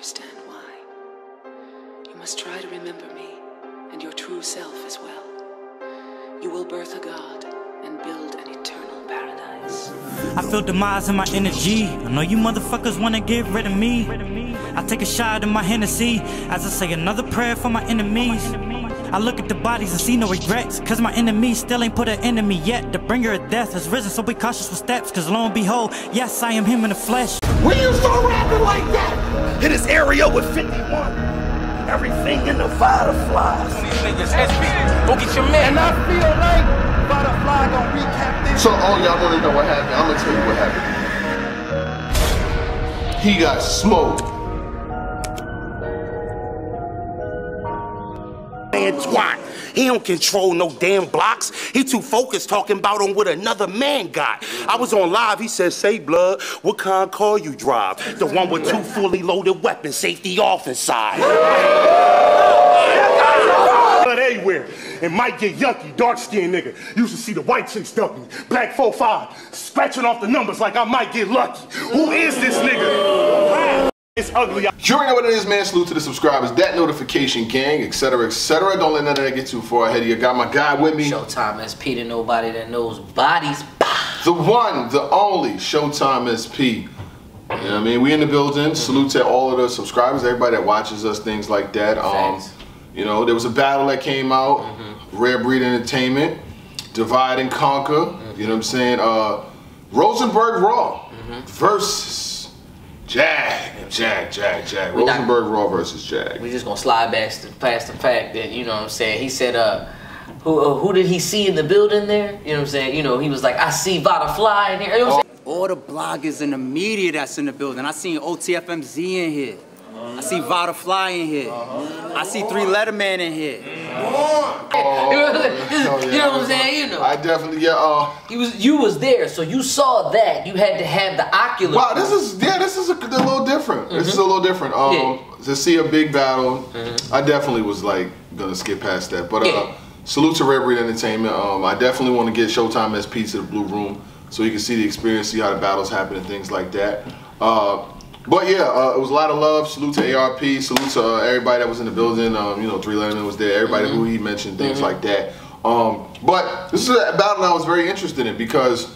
understand why. You must try to remember me and your true self as well. You will birth a god and build an eternal paradise. I feel demise in my energy. I know you motherfuckers wanna get rid of me. I take a shot in my Hennessy as I say another prayer for my enemies. I look at the bodies and see no regrets. Cause my enemy still ain't put an enemy yet. The bringer of death has risen, so be cautious with steps. Cause lo and behold, yes, I am him in the flesh. When you start rapping like that, in this area with 51, everything in the fireflies. Go get your man. And I feel like Vada Fly gonna recap this. So, oh, y'all want to know what happened? I'm gonna tell you what happened. He got smoked. Man, twat. He don't control no damn blocks. He too focused talking about on what another man got. I was on live. He said, "Say, blood, what kind of car you drive? The one with two fully loaded weapons, safety off inside." Blood everywhere. It might get yucky, dark skinned nigga. Used to see the white chicks ducking. Black 4-5, scratching off the numbers like I might get lucky. Who is this nigga? It's ugly. You already know what it is, man. Salute to the subscribers, that notification gang, etc., etc. Don't let none of that get too far ahead of you. Got my guy with me. Showtime SP to nobody that knows bodies. The one, the only Showtime SP. You know what I mean? We in the building. Salute to all of the subscribers, everybody that watches us, things like that. Um, Facts. you know, there was a battle that came out, Rare Breed Entertainment, Divide and Conquer. You know what I'm saying? Uh, Rosenberg Raw versus Jag, Jag, Jag, Jag. We not- Rosenberg Raw versus Jag. We just gonna slide back to, past the fact that you know what I'm saying. He said, uh, who uh, who did he see in the building there? You know what I'm saying. You know he was like, I see Vada Fly in here. You know what I'm saying? all the bloggers and the media that's in the building. I seen OTFMZ in here. I see Vada Fly in here. I see Three Letterman in here. Oh, you know what I'm saying? You know what I'm saying? You know. I definitely, yeah. Uh, He was you was there, so you saw that. You had to have the ocular. Wow, this is yeah, this is a, a little different. This is a little different. Um, to see a big battle, I definitely was like gonna skip past that. But uh, Yeah. salute to Rare Breed Entertainment. Um, I definitely want to get Showtime SP to the Blue Room so you can see the experience, see how the battles happen and things like that. Uh, but yeah, uh, it was a lot of love. Salute to ARP. Salute to uh, everybody that was in the building. Um, you know, Three Letterman was there. Everybody who he mentioned, things like that. Um, but this is a battle I was very interested in because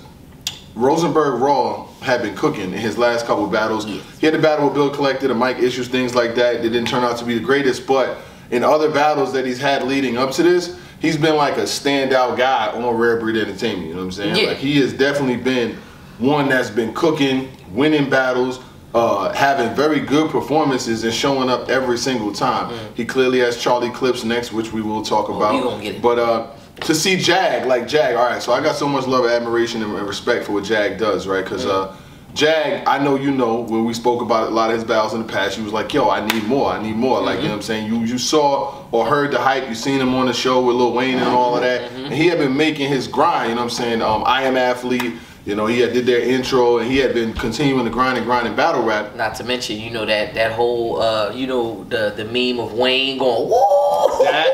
Rosenberg Raw had been cooking in his last couple of battles. He had a battle with Bill Collector and Mike Issues, things like that. It didn't turn out to be the greatest, but in other battles that he's had leading up to this, he's been like a standout guy on Rare Breed Entertainment. You know what I'm saying? Yeah. Like he has definitely been one that's been cooking, winning battles, uh, having very good performances and showing up every single time. He clearly has Charlie Clips next, which we will talk about. get it. But uh, to see Jag, like Jag, all right. So I got so much love, admiration, and respect for what Jag does, right? Because uh, Jag, I know you know when we spoke about a lot of his battles in the past, you was like, "Yo, I need more. I need more." Like you know what I'm saying. You you saw or heard the hype. You seen him on the show with Lil Wayne and all of that, and he had been making his grind. You know what I'm saying. Um, I am athlete. You know, he had did their intro, and he had been continuing to grind and grind and battle rap. Not to mention, you know that that whole, uh, you know the the meme of Wayne going whoa. That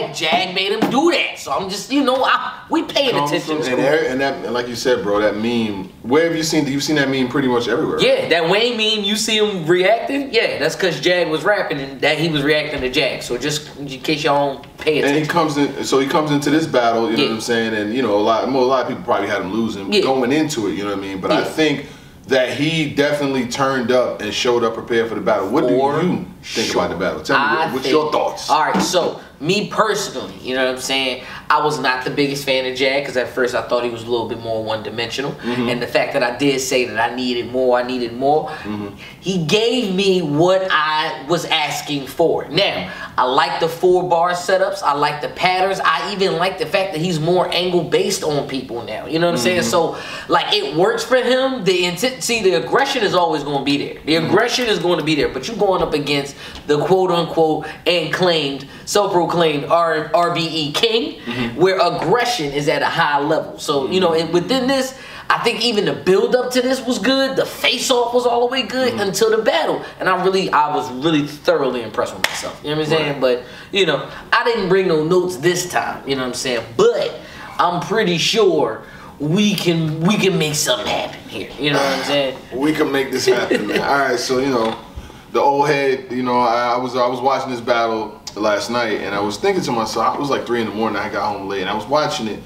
Jag, Jag made him do that. So I'm just, you know, I, we paying attention. and, there- and that, and like you said, bro, that meme. Where have you seen? That you've seen that meme pretty much everywhere. Yeah, that Wayne meme, you see him reacting. Yeah, that's because Jag was rapping and that he was reacting to Jag. So just in case y'all don't pay And he comes in, so he comes into this battle. You know Yeah. what I'm saying? And you know, a lot, well, a lot of people probably had him losing Yeah. going into it. You know what I mean? But I think that he definitely turned up and showed up prepared for the battle. What do you think sure. about the battle? Tell me, what, what's think- your thoughts? All right, so me personally, you know what I'm saying? I was not the biggest fan of Jag because at first I thought he was a little bit more one dimensional. Mm-hmm. And the fact that I did say that I needed more, I needed more, Mm-hmm. he gave me what I was asking for. Now, I like the four bar setups, I like the patterns, I even like the fact that he's more angle based on people now. You know what I'm saying? Mm-hmm. So, like, it works for him. The intent, see, the aggression is always going to be there. The Mm-hmm. aggression is going to be there, but you're going up against the quote unquote and claimed, self proclaimed R- RBE king, Mm-hmm. where aggression is at a high level. So, you know, and within this, I think even the build up to this was good. The face off was all the way good Mm-hmm. until the battle. And I really, I was really thoroughly impressed with myself. You know what I'm saying? But, you know, I didn't bring no notes this time. You know what I'm saying? But I'm pretty sure we can we can make something happen here. You know what I'm saying? We can make this happen, man. All right, so you know, the old head. You know, I, I was I was watching this battle last night, and I was thinking to myself, it was like three in the morning. I got home late, and I was watching it.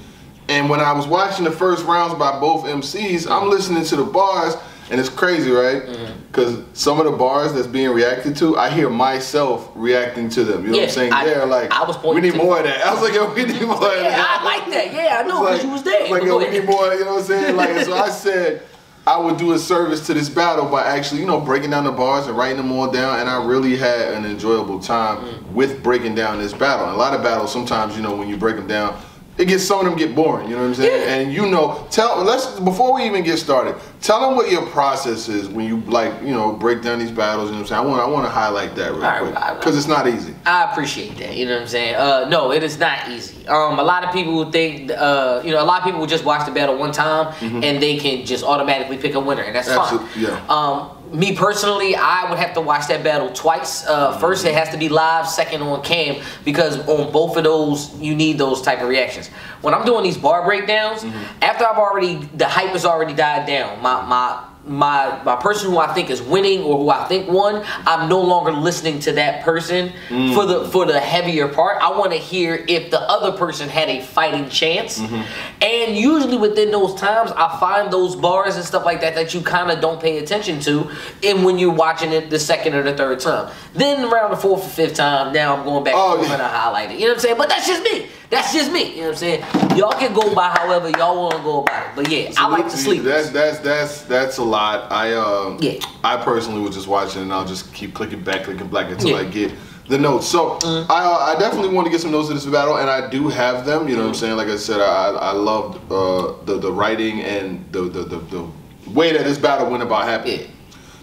And when I was watching the first rounds by both MCs, I'm listening to the bars, and it's crazy, right? Mm-hmm. Because some of the bars that's being reacted to, I hear myself reacting to them. You know what I'm saying? I- They're like, I was we need more of that. I was like, yo, we need more of that. Yeah, I like that. Yeah, I know because you was there. Like, yo, we need more, you know what I'm saying? Like, so I said I would do a service to this battle by actually, you know, breaking down the bars and writing them all down. And I really had an enjoyable time Mm. with breaking down this battle. And a lot of battles, sometimes, you know, when you break them down, it gets some of them get boring. You know what I'm saying? Yeah. And you know, tell let's before we even get started, tell them what your process is when you like, you know, break down these battles. You know what I'm saying? I want I want to highlight that real right, quick because it's not easy. I appreciate that. You know what I'm saying? Uh, no, it is not easy. Um, a lot of people would think, uh, you know, a lot of people would just watch the battle one time and they can just automatically pick a winner, and that's fine. Absolute- yeah. Um, me personally, I would have to watch that battle twice. Uh, first, it has to be live. Second, on cam, because on both of those, you need those type of reactions. When I'm doing these bar breakdowns, after I've already the hype has already died down, my my my my person who I think is winning or who I think won, I'm no longer listening to that person mm. for the for the heavier part. I want to hear if the other person had a fighting chance. Mm-hmm. And usually within those times, I find those bars and stuff like that that you kind of don't pay attention to, and when you're watching it the second or the third time. Then around the fourth or fifth time, now I'm going back Oh, through yeah. and I highlight it. You know what I'm saying? But that's just me. That's just me. You know what I'm saying? Y'all can go by however y'all want to go about it. But yeah, I like to sleep. That's that's that's that's a lot. I um Yeah. I personally was just watching and I'll just keep clicking back, clicking back until Yeah. I get the notes. So Mm-hmm. I uh, I definitely want to get some notes of this battle and I do have them. You know what I'm saying? Like I said, I I loved uh, the the writing and the the, the the way that this battle went about happening. Yeah.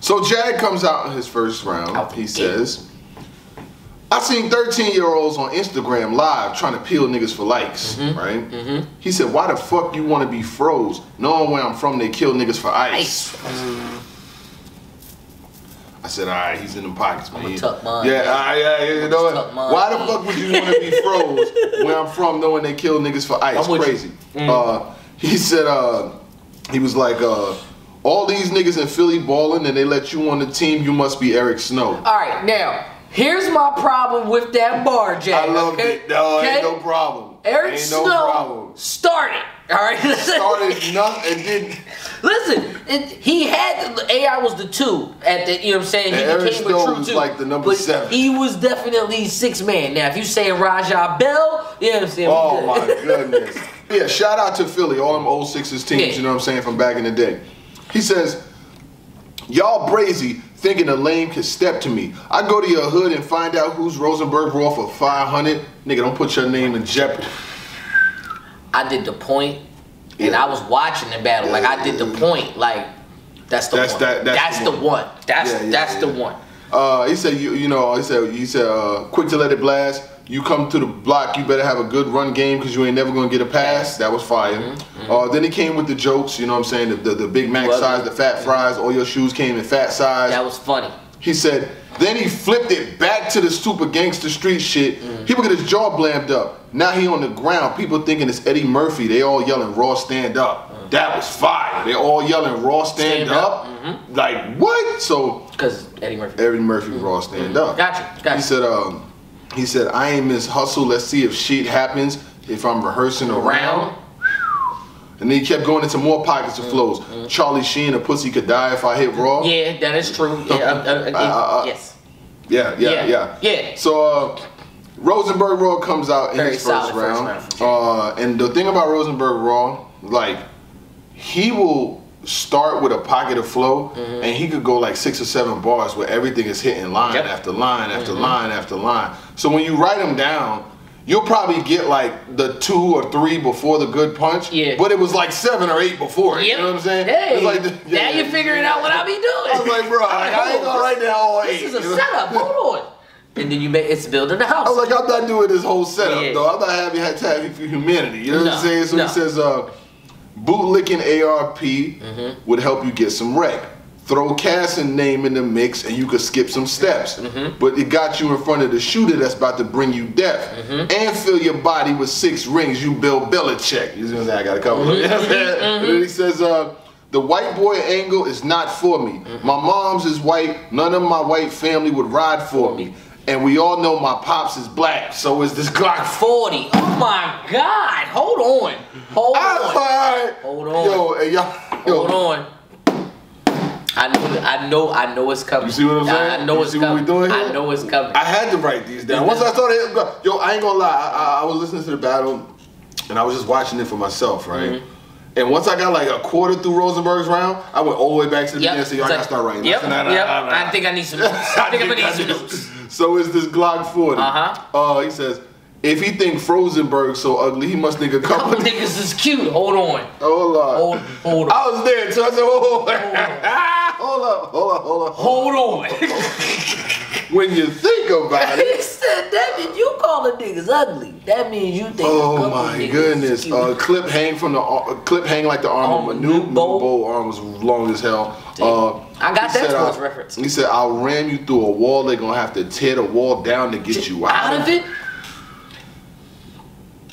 So Jag comes out in his first round. Out He says. I seen 13 year olds on Instagram live trying to peel niggas for likes, Mm-hmm. right? He said, Why the fuck you want to be froze? Knowing where I'm from, they kill niggas for ice. Ice. I said, All right, he's in the pockets, man. I'ma tuck mine, yeah, right, yeah, yeah, you know what? Why the fuck would you want to be froze where I'm from, knowing they kill niggas for ice? I'm. Crazy. Uh, he said, uh, He was like, uh, All these niggas in Philly balling and they let you on the team, you must be Eric Snow. All right, now here's my problem with that bar, Jay. I loved okay? it. No, Okay? ain't no problem. Eric ain't Snow no problem. started. All right, Started nothing didn't. Listen, it, he had the AI was the two at the. You know what I'm saying? He Eric became Snow a true was two. like the number seven. He was definitely six man. Now, if you saying Raja Bell, you know what I'm saying? Oh my goodness. Yeah, shout out to Philly, all them old Sixers teams, Yeah. you know what I'm saying, from back in the day. He says, Y'all brazy thinking a lame can step to me. I go to your hood and find out who's Rosenberg Raw for 500. Nigga, don't put your name in jeopardy. I did the point, and Yeah. I was watching the battle. Like I did the point. Like that's the That's one. that- that's the, the one. one. That's Yeah, yeah, that's the one. Uh, he said, you, you know, he said, he said, uh, quick to let it blast. You come to the block, you better have a good run game because you ain't never gonna get a pass. That was fire. Uh, then he came with the jokes, you know what I'm saying? The, the, the Big Mac size, the fat fries, all your shoes came in fat size. That was funny. He said, then he flipped it back to the super gangster street shit. Mm. People get his jaw blammed up. Now he on the ground. People thinking it's Eddie Murphy. They all yelling raw stand up. That was fire. They all yelling raw stand, Mm. Stand up, up. Mm-hmm. Like what? So Because Eddie Murphy. Eddie Murphy raw stand up. Gotcha. you. Got He said, um, he said, I ain't miss hustle. Let's see if shit happens. If I'm rehearsing around. Round. And then he kept going into more pockets of flows. Charlie Sheen, a pussy could die if I hit raw. Mm-hmm. Yeah, that is true. Yeah, uh, uh, uh, Uh, uh, yes. Yeah, yeah, Yeah, yeah. yeah. So uh, Rosenberg Raw comes out in Very his first solid first round. round uh, and the thing about Rosenberg Raw, like, he will start with a pocket of flow Mm-hmm. and he could go like six or seven bars where everything is hitting line Yep. Mm-hmm. after line after line after line. So when you write them down, you'll probably get like the two or three before the good punch. Yeah. But it was like seven or eight before. Yep. You know what I'm saying? Hey, like the- now yeah, you're figuring out what I'll be doing. I was like, bro, I, I ain't gonna write down all eight. This is a setup. Hold on. And then you make it's building the house. I was like, I'm not doing this whole setup Yeah. though. I'm not having had time for humanity. You know what I'm saying? So no. he says, uh, bootlicking ARP Mm-hmm. would help you get some rec. Throw Cassin name in the mix and you could skip some steps. Mm-hmm. But it got you in front of the shooter that's about to bring you death. Mm-hmm. And fill your body with six rings. You Bill Belichick. You know what I'm saying? I got a couple Mm-hmm. of them. You know what I'm saying? And then he says, uh, The white boy angle is not for me. Mm-hmm. My mom's is white. None of my white family would ride for me. And we all know my pops is black. So is this Glock 40. Oh my God. Hold on. Hold I'm on. fine. Hold on. Yo, hey, y'all. Yo, Hold on. I know, I know, I know it's coming. You see what I'm saying? I, I know You it's see what coming. we doing here? I know it's coming. I had to write these down. Once I started, yo, I ain't gonna lie. I, I, I was listening to the battle, and I was just watching it for myself, right? Mm-hmm. And once I got like a quarter through Rosenberg's round, I went all the way back to the beginning and said, "Yo, I gotta start writing." Yep. Nah, nah, yep. nah. I think I need some notes. I think I'm gonna need some notes. So is this Glock 40. Uh-huh. Uh, he says, if he think Frozenberg so ugly, he must think a couple. Couple niggas is cute. Hold on. Hold on. Hold, hold on. I was there, so I said, hold on. hold on. hold on. hold up. Hold on. When you think about it. he said that means you the niggas ugly. That means you think a Oh my goodness! cute. Uh, clip hang from the uh, clip hang like the arm of a new. Bowl arm was long as hell. Uh, I got that sports reference. He said, "I'll ram you through a wall. They're gonna have to tear the wall down to get you out, out of it.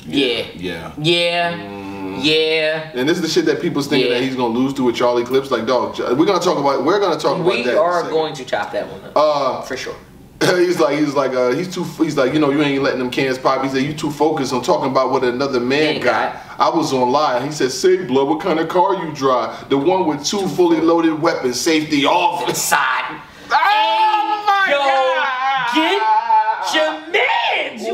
Yeah. Yeah. Yeah. Yeah. And this is the shit that people's thinking Yeah. that he's gonna lose to with Charlie Clips. Like, dog, we're gonna talk about. We're gonna talk about We that. in a are going to chop that one up. Uh, for sure. he's like, he's like, uh, he's too. He's like, you know, you ain't letting them cans pop. He said, you too focused on talking about what another man Man got. got. I was on live. He said, say, blood, what kind of car you drive? The one with two fully loaded weapons, safety off. inside." Oh my Yo, God!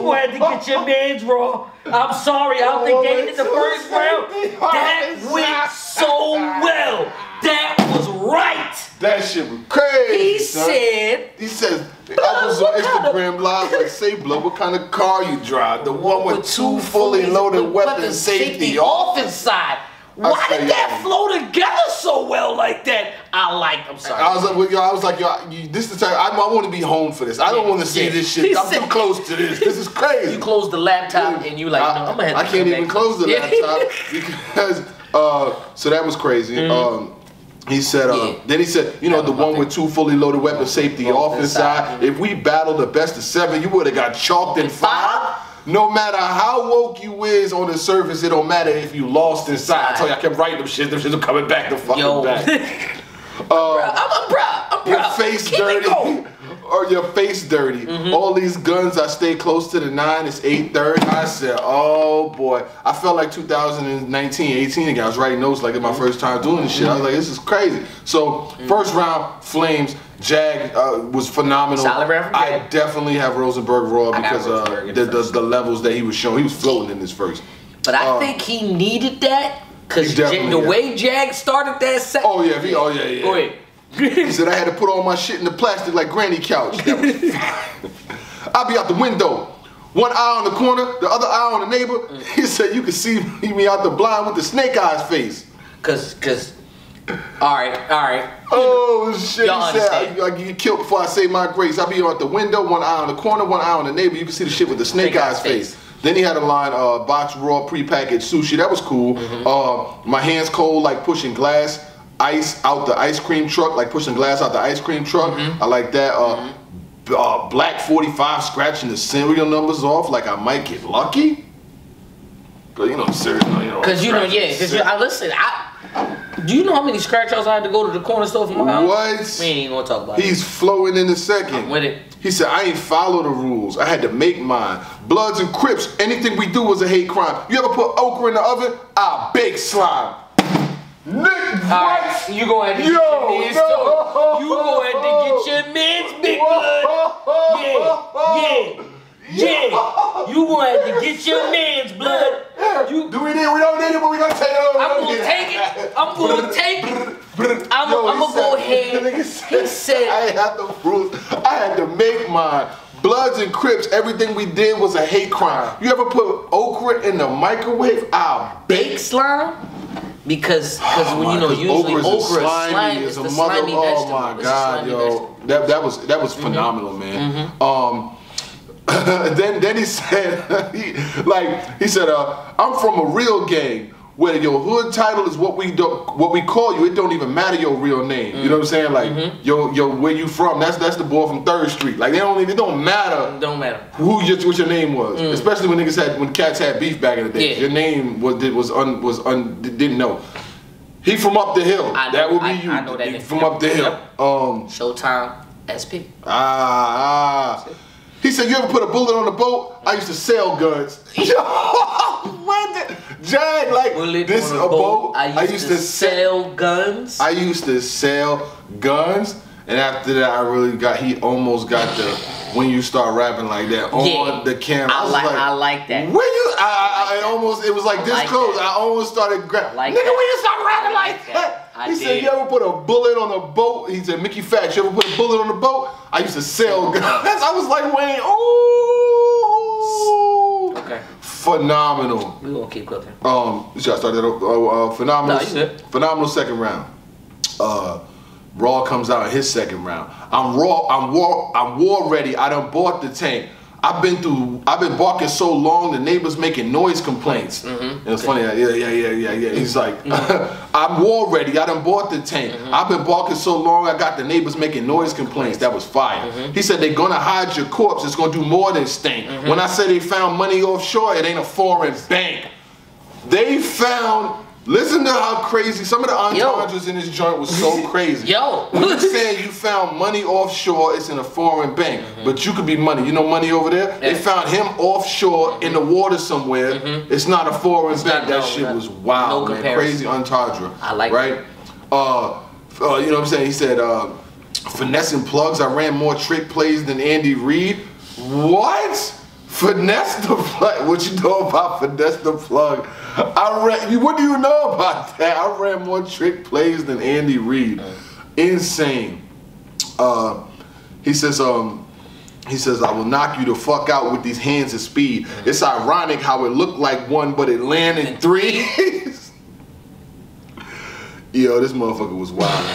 You had to get your mans raw. I'm sorry, out the Oh, gate in the first so round. That went so well. That was right. That shit was crazy. He son. said, He says, I was on of- Instagram live, like, say, blood, what kind of car you drive? The one with two fully loaded weapons, safety off. off inside. Why did that yo. flow together so well like that? I like. I'm sorry. I was like, well, yo, I was like, yo, you, this is the time, I, I want to be home for this. I don't want to see Yeah. this shit. I'm too close to this. This is crazy. you close the laptop and you like, I, no, I'm gonna have to I can't even close the laptop because, uh, so that was crazy. Um, he said, uh. Yeah. then he said, you know, the one with two fully loaded weapons, safety Off inside. If we battled the best of seven, you would have got chalked in five. No matter how woke you is on the surface, it don't matter if you lost inside. I told you, I kept writing them shit. Them shits are coming back the fucking Yo. back. I'm, I'm proud. I'm your face Keep it dirty going. or your face dirty. Mm-hmm. All these guns, I stay close to the nine. It's eight thirty. I said, oh boy, I felt like 2019, 18 again. I was writing notes like it's Mm-hmm. my first time doing this shit. I was like, this is crazy. So first round, Flames. Jag uh, was phenomenal. I definitely have Rosenberg raw because uh, Rosenberg the, the the, levels that he was showing. He was floating in this first. But I Uh, think he needed that because the got- way Jag started that set. Oh yeah, he, oh yeah, yeah. Go ahead. He said I had to put all my shit in the plastic like granny couch. That was fine. I'll be out the window. One eye on the corner, the other eye on the neighbor. He said you could see me out the blind with the snake eyes face. Cause, cause, all right, all right. Oh shit! Y'all he said. I, I get killed before I say my grace. I'll be out the window, one eye on the corner, one eye on the neighbor. You can see the shit with the snake, Snake eyes face. face. Then he had a line, uh, box raw prepackaged sushi. That was cool. Mm-hmm. Uh, my hands cold like pushing glass ice out the ice cream truck, like pushing glass out the ice cream truck. Mm-hmm. I like that. Uh, b- uh, black 45 scratching the serial numbers off like I might get lucky. Cause you know serial, you know. Cause you know, yeah. Cause I listen. I do you know how many scratch outs I had to go to the corner store for my house? What? We ain't gonna talk about it. He's flowing in a second. I'm with it. He said, I ain't follow the rules. I had to make mine. Bloods and Crips, anything we do was a hate crime. You ever put okra in the oven? I bake slime. Nick, right, you go ahead and get your man's no. You go ahead and get your man's big blood. Yeah, yeah, yeah. You go ahead and get your man's blood. You, Do we need? We don't need it, but we gonna take it. over. I'm gonna take it. I'm gonna take it. I'm, Yo, I'm gonna go ahead. He said, I had the rules. I had to make mine. Bloods and Crips, everything we did was a hate crime. You ever put okra in the microwave? I'll bake slime because because when you know Oh, 'Cause usually okra is slimy, slimy, is a the mother. slimy oh my god, yo, vegetable. Mm-hmm. that that was that was phenomenal, man. Um, then then he said, he, like he said, uh, I'm from a real gang. Where your hood title is what we do, what we call you, it don't even matter your real name. You know what I'm saying? Like, Mm-hmm. yo, yo, where you from? That's that's the boy from Third Street. Like, they don't even, it don't matter Don't matter. who your, what your name was, especially when niggas had when cats had beef back in the day. Mm. Yeah. Your name was did, was un, was un, didn't know. He from up the hill. Know- that would be I- you. I know that He from up the hill. Yep. Um. Showtime SP. Ah, ah. He said, "You ever put a bullet on a boat? I used to sell guns." Yo, what? The? Jag, like Bullet this a boat. I used, to, sell guns. I used to sell guns, and after that, I really got. He almost got the when you start rapping like that on Yeah. the camera. I was like- I like that. When you, I, I, I almost, it was like I this like close. that. I almost started grabbing. like Nigga, that. when you start rapping like like that. I he said, "You ever put a bullet on a boat?" He said, "Mickey Facts, you ever put a bullet on a boat?" I used to sell guns. I was like, Wayne, ooh, Okay. phenomenal. We gonna keep cooking. Um, should I start that? up? Uh, uh, phenomenal, No, phenomenal second round. Uh, Raw comes out in his second round. I'm raw. I'm war. I'm war ready. I done bought the tank. I've been through. I've been barking so long. The neighbors making noise complaints. Mm-hmm. And it's funny. Yeah, yeah, yeah, yeah, yeah. He's like, I'm war ready. I done bought the tank. Mm-hmm. I've been barking so long. I got the neighbors making noise complaints. That was fire. Mm-hmm. He said they're gonna hide your corpse. It's gonna do more than stink. Mm-hmm. When I said they found money offshore, it ain't a foreign bank. They found. Listen to how crazy some of the Yo. entendres in this joint was so crazy. Yo. you saying you found money offshore, it's in a foreign bank, but you could be money. You know money over there. They found him offshore in the water somewhere. It's not a foreign bank. not- that no, shit no- was wild, no man. Crazy entendre. I like right. Uh, uh, you know what I'm saying? He said, uh, finessing plugs. I ran more trick plays than Andy Reid. What? Finesse the plug. What you know about finesse the plug? I ran. What do you know about that? I ran more trick plays than Andy Reid. Insane. Uh, he says, um, he says, I will knock you the fuck out with these hands of speed. It's ironic how it looked like one, but it landed three. Yo, this motherfucker was wild.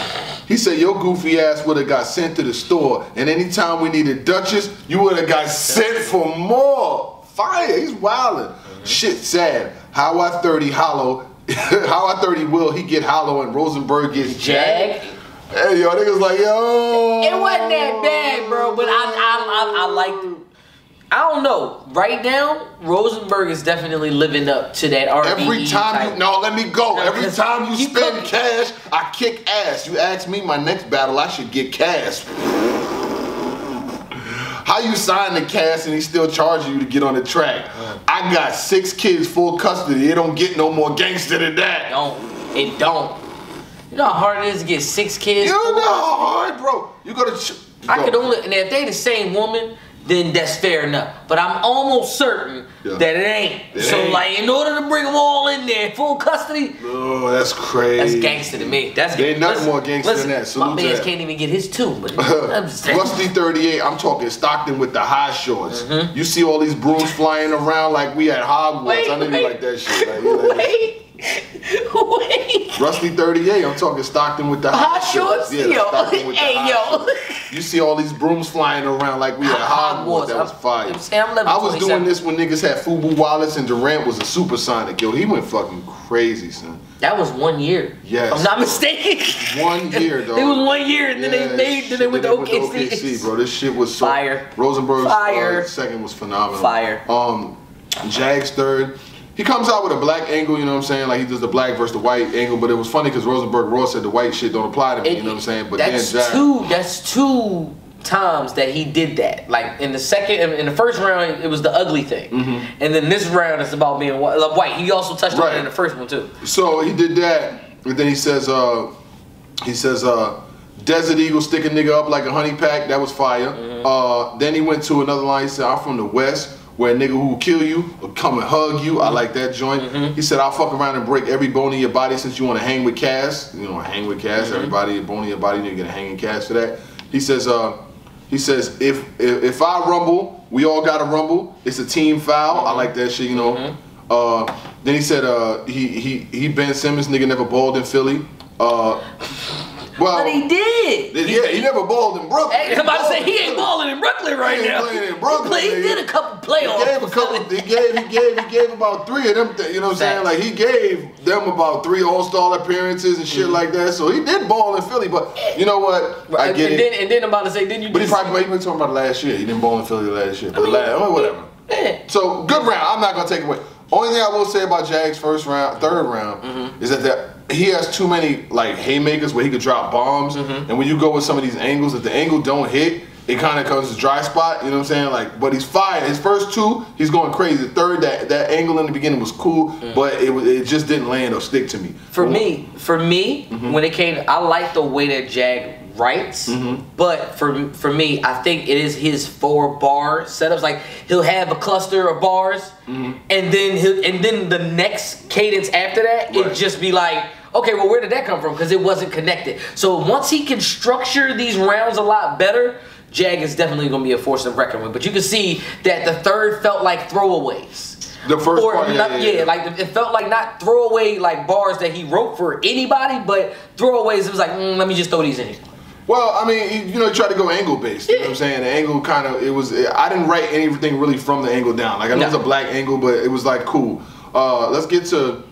He said your goofy ass would have got sent to the store, and anytime we needed Duchess, you would have got sent for more. Fire, he's wildin'. Shit sad. How I 30 hollow, how I 30 will he get hollow and Rosenberg gets Jag. jagged? Hey yo, niggas like yo. It wasn't that bad, bro. But I, I, I, I like the. I don't know. Right now, Rosenberg is definitely living up to that Every time type. you no, let me go. No, Every time you spend cash, I kick ass. You ask me my next battle, I should get cash. How you sign the cast and he still charging you to get on the track? I got six kids full custody. It don't get no more gangster than that. don't. It don't. You know how hard it is to get six kids. You know how hard, bro. You go to. Ch- I could only, and if they the same woman, then that's fair enough. But I'm almost certain Yeah. that it ain't. It so ain't. like, in order to bring them all in there, full custody, Oh, that's crazy. that's gangster to me. That's ain't nothing listen, more gangster than that. My Salute to man can't even get his two. But I'm just saying. Rusty 38, I'm talking Stockton with the high shorts. Mm-hmm. You see all these brooms flying around like we at Hogwarts. Wait, I know you wait. like that shit. Like, you like wait. Rusty 38, I'm talking Stockton with the Hot shorts? Yeah, Yo. Stockton with the Hey, high yo. shorts. You see all these brooms flying around like we at Hogwarts. That was fire. I'm I was doing this when niggas had Fubu Wallace and Durant was a supersonic. Yo, he went fucking crazy, son. That was one year. Yes. I'm not mistaken. One year, though. It was one year, and then Yeah, they made, then they went to OKC. bro. This shit was so Fire. Rosenberg's Fire. Uh, second was phenomenal. Fire. Um, Jags third. He comes out with a black angle, you know what I'm saying? Like he does the black versus the white angle, but it was funny because Rosenberg Raw said the white shit don't apply to me, you know what I'm saying? But that's then Jag, two. That's two times that he did that. Like in the second, in, the first round, it was the ugly thing, and then this round it's about being white. He also touched on Mm-hmm. Right. it in the first one too. So he did that, and then he says, uh, he says, uh, Desert Eagle stick a nigga up like a honey pack. That was fire. Uh, then he went to another line. He said, I'm from the West, where a nigga who will kill you will come and hug you. I like that joint. He said, I'll fuck around and break every bone in your body since you want to hang with Cass. You know, hang with Cass. Everybody, a bone in your body, you're gonna hang in Cass for that. He says, uh, he says, if, if if I rumble, we all gotta rumble. It's a team foul. I like that shit, you know. Uh, then he said, uh, he he he Ben Simmons, nigga never balled in Philly. Uh, well, But he did. yeah, he never balled in Brooklyn. Hey, I'm about to say he ain't balling in Brooklyn right He ain't now. playing in Brooklyn, He, played- he did a couple playoffs. He gave a couple. He gave. He gave. He gave about three of them. th- You know what I'm saying? Like he gave them about three All Star appearances and Mm-hmm. shit like that. So he did ball in Philly. But you know what? I and, get and it. Then, and then I'm about to say, then you but he probably he been talking about last year. He didn't ball in Philly last year. But the last, oh, whatever. eh. So good round. I'm not gonna take away. Only thing I will say about Jag's first round, third round, Mm-hmm. is that, that he has too many like haymakers where he could drop bombs. Mm-hmm. And when you go with some of these angles, if the angle don't hit, it kind of comes to dry spot. You know what I'm saying? Like, but he's fire. His first two, he's going crazy. The third, that that angle in the beginning was cool, but it was it just didn't land or stick to me. For me, for me, Mm-hmm. when it came, I like the way that Jag writes. Mm-hmm. But for for me, I think it is his four bar setups. Like he'll have a cluster of bars, Mm-hmm. and then he'll and then the next cadence after that, Right. it just be like. Okay, well, where did that come from? Because it wasn't connected. So once he can structure these rounds a lot better, Jag is definitely going to be a force to reckon with. But you can see that the third felt like throwaways. The first or part, yeah, not- yeah, yeah. like it felt like not throwaway like bars that he wrote for anybody, but throwaways. It was like, mm, let me just throw these in here. Well, I mean, you know, he tried to go angle based. You know what I'm saying? The angle kind of, it was, I didn't write anything really from the angle down. Like, I know No. it's a black angle, but it was like cool. Uh, let's get to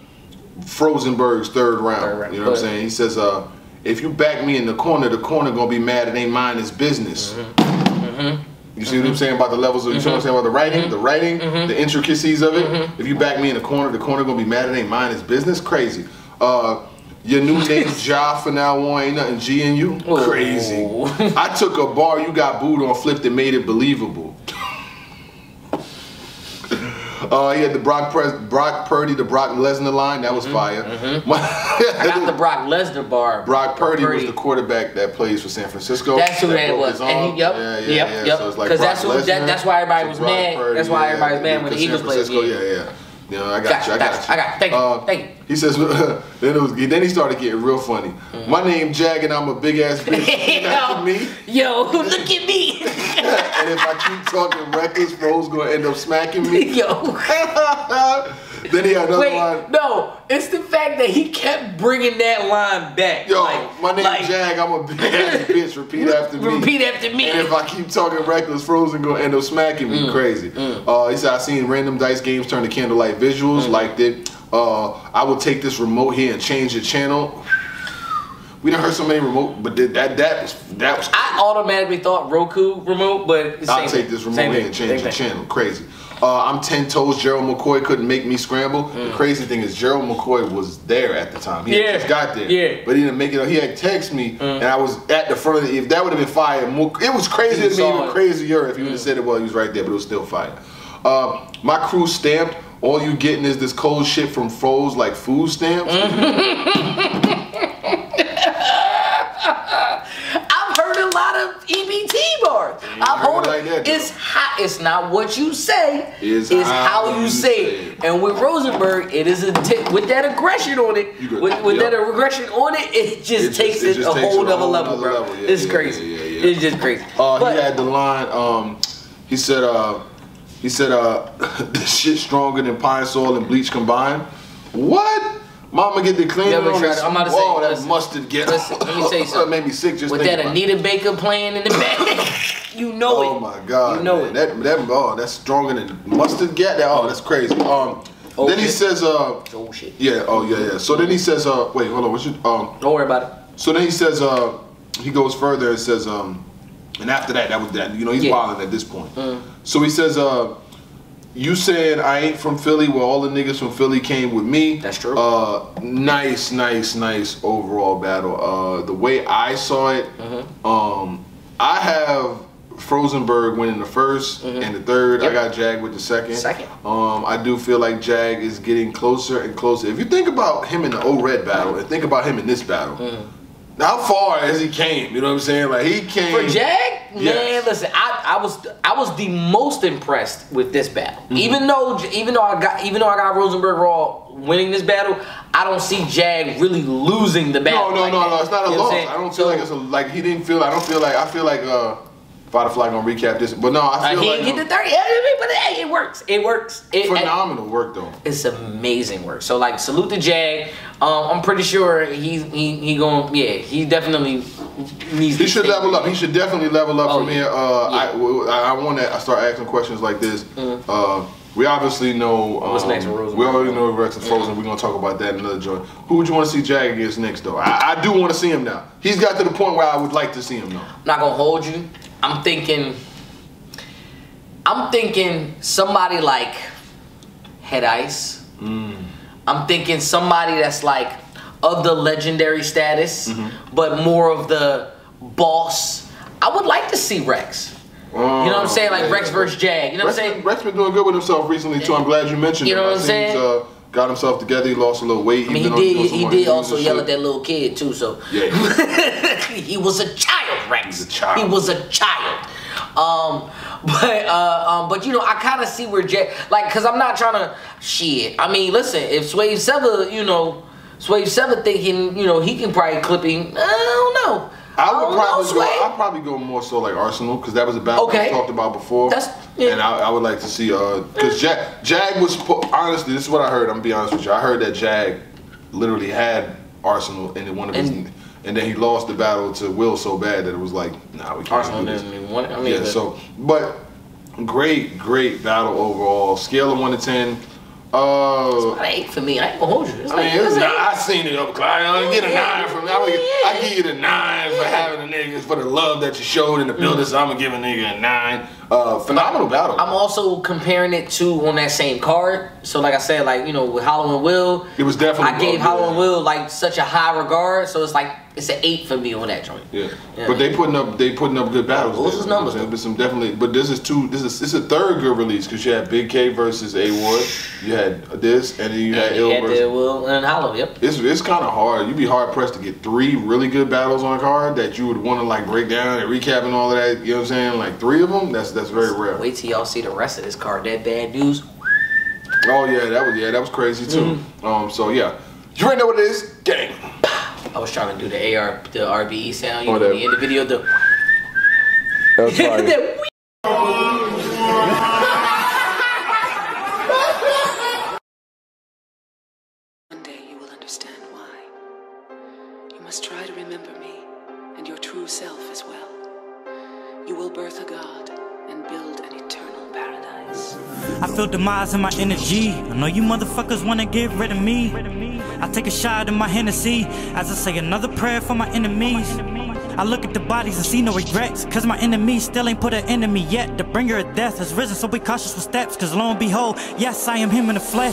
Frozenberg's third round. Third round. You know what I'm saying? He says, uh, if you back me in the corner, the corner gonna be mad. It ain't mine. It's business. Mm-hmm. You see what I'm saying about the levels? Of, You see what I'm saying about the writing, the writing, Mm-hmm. the intricacies of it. If you back me in the corner, the corner gonna be mad. It ain't mine. It's business. Crazy. Uh, your new name Ja for now on ain't nothing G in you. Ooh. Crazy. I took a bar you got booed on, flipped and made it believable. Uh, he had the Brock Pres- Brock Purdy, the Brock Lesnar line. That was fire. Mm-hmm. I got the Brock Lesnar bar. Brock Purdy, was the quarterback that plays for San Francisco. That's who that broke was. And he- yep, yeah, yeah, yep, yeah. yep. So it's like 'Cause Brock that's who- that- that's why everybody to was Brock mad. That's why everybody was mad when the because Eagles played Francisco. Yeah, yeah. You know, I got Got you. I got you. I got you. Thank you, Uh, thank you. He says, then it was. Then he started getting real funny. Mm. My name Jag and I'm a big ass bitch. After me. Yo, look at me. and if I keep talking reckless, Fro's gonna end up smacking me. Yo. Then he had another Wait, line. no, it's the fact that he kept bringing that line back. Yo, like, my name like, Jag. I'm a big ass bitch. Repeat after me. Repeat after me. And if I keep talking reckless, Frozen gonna end up smacking Mm. me crazy. Uh, he said I seen random dice games turn to candlelight Mm. visuals, liked it. Uh, I will take this remote here and change the channel. We done heard so many remote, but that that, that was that was. I automatically thought Roku remote, but I'll take this remote and change Same the channel. Crazy. Uh, I'm ten toes. Gerald McCoy couldn't make me scramble. Mm. The crazy thing is Gerald McCoy was there at the time. He Yeah. had just got there. Yeah. Mm. But he didn't make it. He had text me, and I was at the front of the. If that would have been fire, more, it was crazy to me, even crazier if he would Mm. have said it while he was right there. But it was still fire. Uh, my crew stamped. All you getting is this cold shit from Froze like food stamps. I've heard a lot of EBT bars. I've heard heard it like that, it's how it's not what you say, It's it's, how how, you say it. And with Rosenberg, it is a t- with that aggression on it. With, with Yep. that aggression on it, it just It just- takes it it, just a takes whole other level, bro. level. Yeah, it's yeah, crazy. yeah. It's just crazy. Uh, But- he had the line. Um, he said, uh, "He said, uh, this shit stronger than pine sol and bleach combined." What? Mama get the clean Yeah, but on this. I'm about to say, that listen, mustard get. listen, let me tell you something. that made me sick just with that. Anita Baker playing in the back, you know it. Oh my god! you know man. it. That that oh, that's stronger than mustard get. That oh, that's crazy. Um, Oh, then he says, uh, oh shit! yeah, oh yeah, yeah. So then he says, uh, wait, hold on. What you um? Don't worry about it. So then he says, uh, he goes further and says, um, and after that, that was that. You know, he's Yeah. wilding at this point. So he says, uh, you said I ain't from Philly, where all the niggas from Philly came with me. That's true. Uh, nice, nice, nice overall battle. Uh, the way I saw it, Mm-hmm. um, I have Frozenberg winning the 1st and the third. I got Jag with the second. Second. Um, I do feel like Jag is getting closer and closer. If you think about him in the O Red battle and think about him in this battle, how far has he came? You know what I'm saying? Like he came For Jag, man, Yes. listen, I, I was I was the most impressed with this battle. Mm-hmm. Even though even though I got even though I got Rosenberg Raw winning this battle, I don't see Jag really losing the battle. no, like no, that. no. It's not a You loss. I don't So, feel like it's a like he didn't feel. I don't feel like I feel like uh, Vada Fly gonna recap this, but no, I uh, feel he like get the thirty, but hey, it works. It works. It, phenomenal work though. it's amazing work. So like, salute to Jag. Um, I'm pretty sure he's he he going yeah he definitely needs. To. He should level up. He should definitely level up Oh, from yeah. here. Uh, Yeah. Mm-hmm. I, I, want to start asking questions like this. Uh, we obviously know. Um, What's next for We already know Rex is frozen. We're gonna talk about that in another joint. Who would you want to see Jag against next though? I, I do want to see him now. He's got to the point where I would like to see him now. not gonna hold you. I'm thinking. I'm thinking somebody like Head Ice. I'm thinking somebody that's like of the legendary status, Mm-hmm. but more of the boss. I would like to see Rex. You know what I'm saying? Like Oh, Rex yeah. versus Jag. You know what I'm saying? Rex been doing good with himself recently too. I'm glad you mentioned You know I what I'm saying? uh, got himself together. He lost a little weight. I mean, he on- did. He, he did also yell at that little kid too. So Yeah. he was a child, Rex. He's a child. He was a child. Um, but uh, um, but you know, I kind of see where Jack, like, cause I'm not trying to shit. I mean, listen, if Swave Sever, you know, Swave Sever thinking, you know, he can probably clip him. I don't know. I don't would know, probably go. I'd probably go more so like Arsonal because that was a battle Okay. we talked about before. That's- yeah. And I, I would like to see uh because Jag Jag was po- honestly this is what I heard. I'm gonna be honest with you. I heard that Jag literally had Arsonal in one of his. And- And then he lost the battle to Will so bad that it was like, nah, we can't Arsonal do this. didn't even want it. I mean, yeah, but- so but great, great battle overall. Scale of one to ten. Uh, About an eight for me. I ain't gonna hold you. It's I like, mean, it's it's not, I seen it up close. I get a nine from I, would, I give you the nine for having the niggas for the love that you showed in the building. So I'm gonna give a nigga a nine. Uh, phenomenal battle. I'm also comparing it to on that same card. So like I said, like you know, with Hollow and Will, It was definitely I gave Hollow and Will like such a high regard. So it's like it's an eight for me on that joint. yeah. Yeah. but they putting up they putting up good battles. Those there, is you numbers, saying? But some definitely. But this is two. This is it's a third good release because you had Bigg K versus A Ward. You had this, and then you had Yeah, Ill had versus. Will and Hollow. Yep. It's, it's kind of hard. You'd be hard pressed to get three really good battles on a card that you would want to like break down and recap and all of that. You know what I'm saying? Like three of them. That's that's very rare. Wait till y'all see the rest of this card. That bad news. Oh yeah, that was yeah, that was crazy too. Um, so yeah, you already know what it is, gang. I was trying to do the AR, the RBE sound. You Oh, know, that- the end of the video. The That's Demise in my energy. I know you motherfuckers wanna get rid of me. I take a shot in my Hennessy as I say another prayer for my enemies. I look at the bodies and see no regrets. Cause my enemy still ain't put an enemy yet. The bringer of death has risen, so be cautious with steps. Cause lo and behold, yes, I am him in the flesh.